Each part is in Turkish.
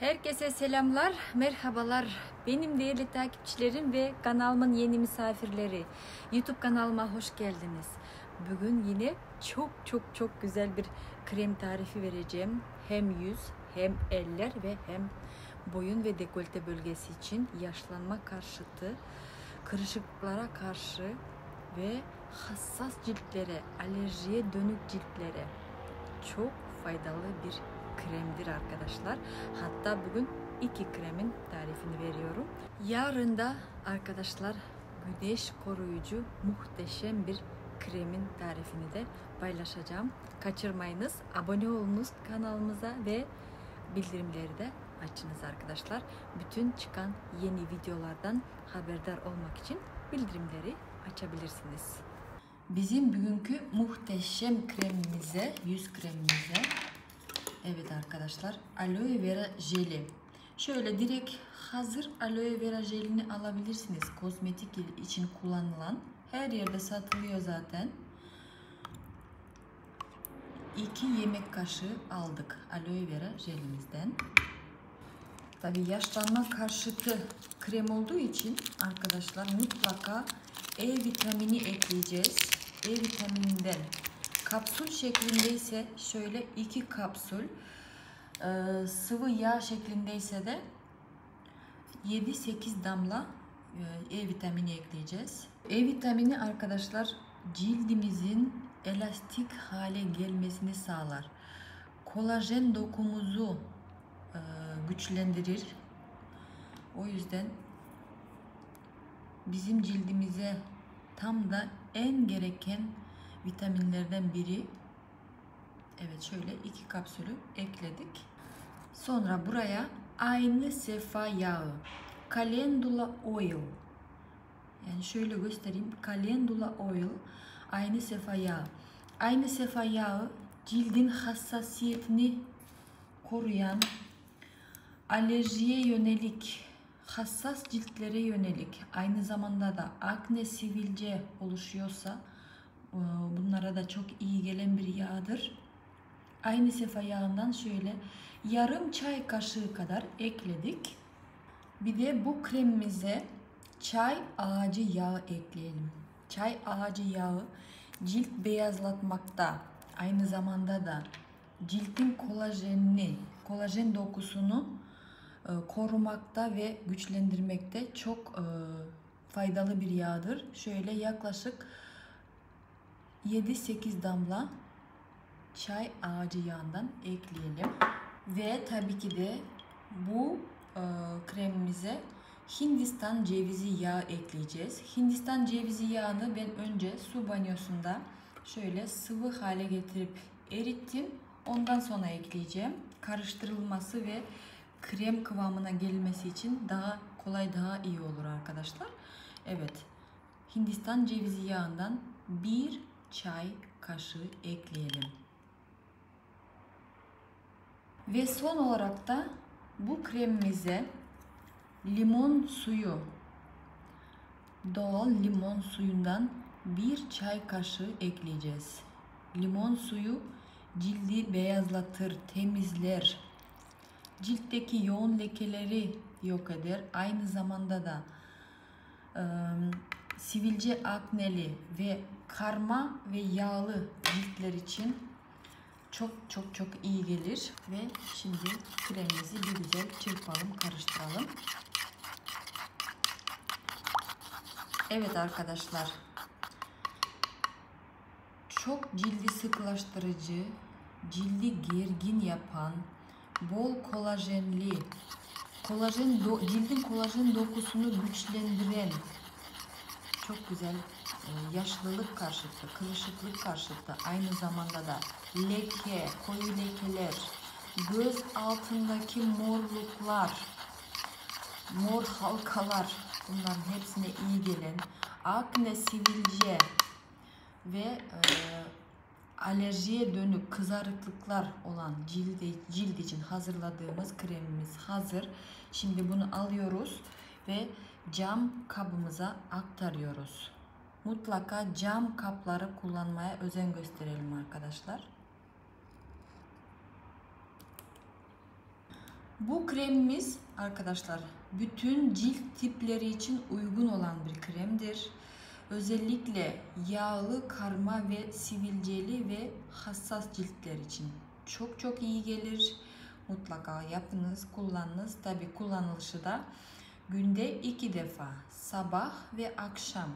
Herkese selamlar, merhabalar. Benim değerli takipçilerim ve kanalımın yeni misafirleri. YouTube kanalıma hoş geldiniz. Bugün yine çok çok çok güzel bir krem tarifi vereceğim. Hem yüz, hem eller ve hem boyun ve dekolte bölgesi için yaşlanma karşıtı, kırışıklıklara karşı ve hassas ciltlere, alerjiye dönük ciltlere çok faydalı bir kremdir arkadaşlar. Hatta bugün iki kremin tarifini veriyorum. Yarın da arkadaşlar güneş koruyucu muhteşem bir kremin tarifini de paylaşacağım. Kaçırmayınız. Abone olunuz kanalımıza ve bildirimleri de açınız arkadaşlar. Bütün çıkan yeni videolardan haberdar olmak için bildirimleri açabilirsiniz. Bizim bugünkü muhteşem kremimize, yüz kremimize Evet arkadaşlar aloe vera jeli. Şöyle direkt hazır aloe vera jelini alabilirsiniz. Kozmetik için kullanılan. Her yerde satılıyor zaten. 2 yemek kaşığı aldık aloe vera jelimizden. Tabi yaşlanma karşıtı krem olduğu için arkadaşlar mutlaka E vitamini ekleyeceğiz. E vitamininden Kapsül şeklindeyse şöyle iki kapsül, e, sıvı yağ şeklindeyse de 7-8 damla e, E vitamini ekleyeceğiz. E vitamini arkadaşlar cildimizin elastik hale gelmesini sağlar. Kolajen dokumuzu e, güçlendirir. O yüzden bizim cildimize tam da en gereken vitaminlerden biri. Evet şöyle iki kapsülü ekledik. Sonra buraya aynı sefa yağı. Calendula oil. Yani şöyle göstereyim. Calendula oil. Aynı sefa yağı. Aynı sefa yağı cildin hassasiyetini koruyan alerjiye yönelik hassas ciltlere yönelik aynı zamanda da akne sivilce oluşuyorsa bunlara da çok iyi gelen bir yağdır. Aynı sefa yağından şöyle yarım çay kaşığı kadar ekledik. Bir de bu kremimize çay ağacı yağı ekleyelim. Çay ağacı yağı cilt beyazlatmakta, aynı zamanda da cildin kolajenini, kolajen dokusunu e, korumakta ve güçlendirmekte çok e, faydalı bir yağdır. Şöyle yaklaşık 7-8 damla çay ağacı yağından ekleyelim. Ve tabii ki de bu e, kremimize Hindistan cevizi yağı ekleyeceğiz. Hindistan cevizi yağını ben önce su banyosunda şöyle sıvı hale getirip erittim. Ondan sonra ekleyeceğim. Karıştırılması ve krem kıvamına gelmesi için daha kolay daha iyi olur arkadaşlar. Evet. Hindistan cevizi yağından bir çay kaşığı ekleyelim. Ve son olarak da bu kremimize limon suyu doğal limon suyundan bir çay kaşığı ekleyeceğiz. Limon suyu cildi beyazlatır, temizler. Ciltteki yoğun lekeleri yok eder. Aynı zamanda da ıı, sivilce akneli ve karma ve yağlı ciltler için çok çok çok iyi gelir ve şimdi kremimizi bir güzel çırpalım karıştıralım. Evet arkadaşlar çok cildi sıklaştırıcı cildi gergin yapan bol kolajenli kolajen do, cildin kolajen dokusunu güçlendiren çok güzel e, yaşlılık karşıtı, kırışıklık karşıtı, aynı zamanda da leke, koyu lekeler, göz altındaki morluklar, mor halkalar bunların hepsine iyi gelen akne, sivilce ve e, alerjiye dönük kızarıklıklar olan cildi, cilt için hazırladığımız kremimiz hazır. Şimdi bunu alıyoruz ve cam kabımıza aktarıyoruz. Mutlaka cam kapları kullanmaya özen gösterelim arkadaşlar. Bu kremimiz arkadaşlar bütün cilt tipleri için uygun olan bir kremdir. Özellikle yağlı, karma ve sivilceli ve hassas ciltler için çok çok iyi gelir. Mutlaka yapınız, kullanınız. Tabi kullanılışı da günde iki defa sabah ve akşam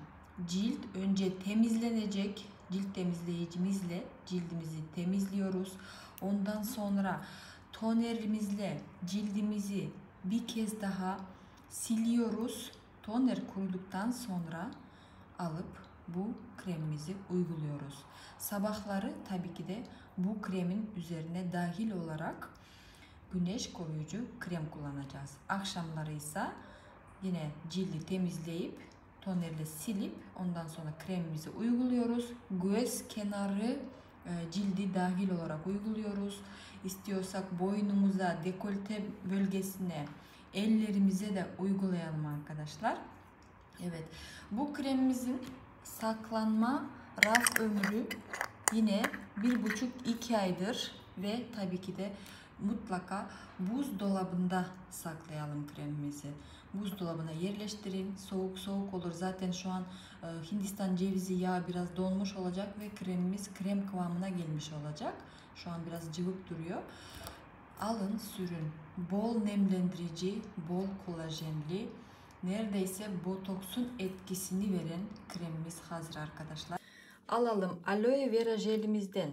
cilt önce temizlenecek. Cilt temizleyicimizle cildimizi temizliyoruz. Ondan sonra tonerimizle cildimizi bir kez daha siliyoruz. Toner kuruduktan sonra alıp bu kremimizi uyguluyoruz. Sabahları tabii ki de bu kremin üzerine dahil olarak güneş koruyucu krem kullanacağız. Akşamları ise yine cildi temizleyip tonerle silip ondan sonra kremimizi uyguluyoruz. Göz kenarı e, cildi dahil olarak uyguluyoruz. İstiyorsak boynumuza, dekolte bölgesine, ellerimize de uygulayalım arkadaşlar. Evet. Bu kremimizin saklanma raf ömrü yine bir buçuk iki aydır ve tabii ki de mutlaka buzdolabında saklayalım kremimizi. Buzdolabına yerleştirin. Soğuk soğuk olur. Zaten şu an e, Hindistan cevizi yağı biraz donmuş olacak ve kremimiz krem kıvamına gelmiş olacak. Şu an biraz cıvık duruyor. Alın sürün. Bol nemlendirici, bol kolajenli, neredeyse botoksun etkisini veren kremimiz hazır arkadaşlar. Alalım aloe vera jelimizden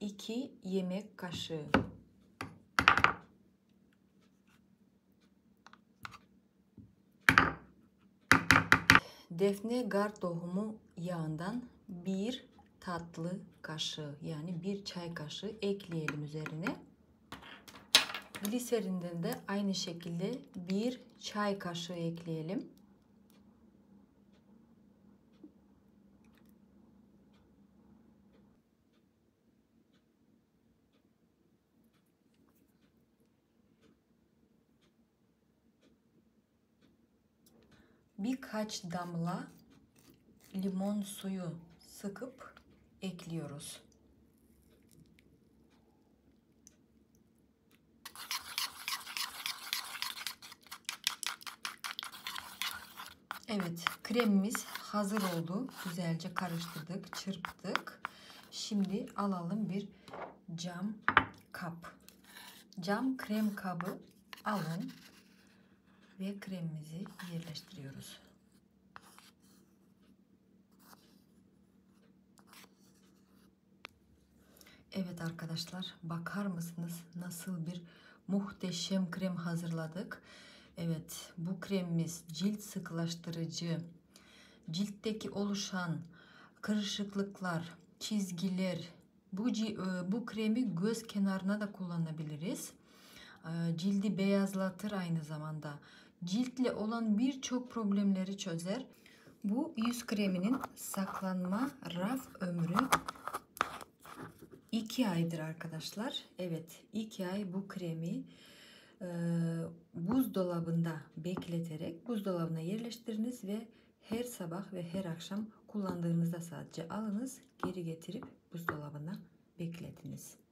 2 yemek kaşığı. Defne gar tohumu yağından bir tatlı kaşığı yani bir çay kaşığı ekleyelim üzerine. Gliserinden de aynı şekilde bir çay kaşığı ekleyelim. Birkaç damla limon suyu sıkıp ekliyoruz. Evet, kremimiz hazır oldu. Güzelce karıştırdık, çırptık. Şimdi alalım bir cam kap. Cam krem kabı alın ve kremimizi yerleştiriyoruz. Evet arkadaşlar, bakar mısınız nasıl bir muhteşem krem hazırladık? Evet, bu kremimiz cilt sıkılaştırıcı, ciltteki oluşan kırışıklıklar, çizgiler, bu, bu kremi göz kenarına da kullanabiliriz. Cildi beyazlatır aynı zamanda. Ciltle olan birçok problemleri çözer. Bu yüz kreminin saklanma raf ömrü 2 aydır arkadaşlar. Evet 2 ay bu kremi e, buzdolabında bekleterek buzdolabına yerleştiriniz ve her sabah ve her akşam kullandığınızda sadece alınız geri getirip buzdolabına bekletiniz.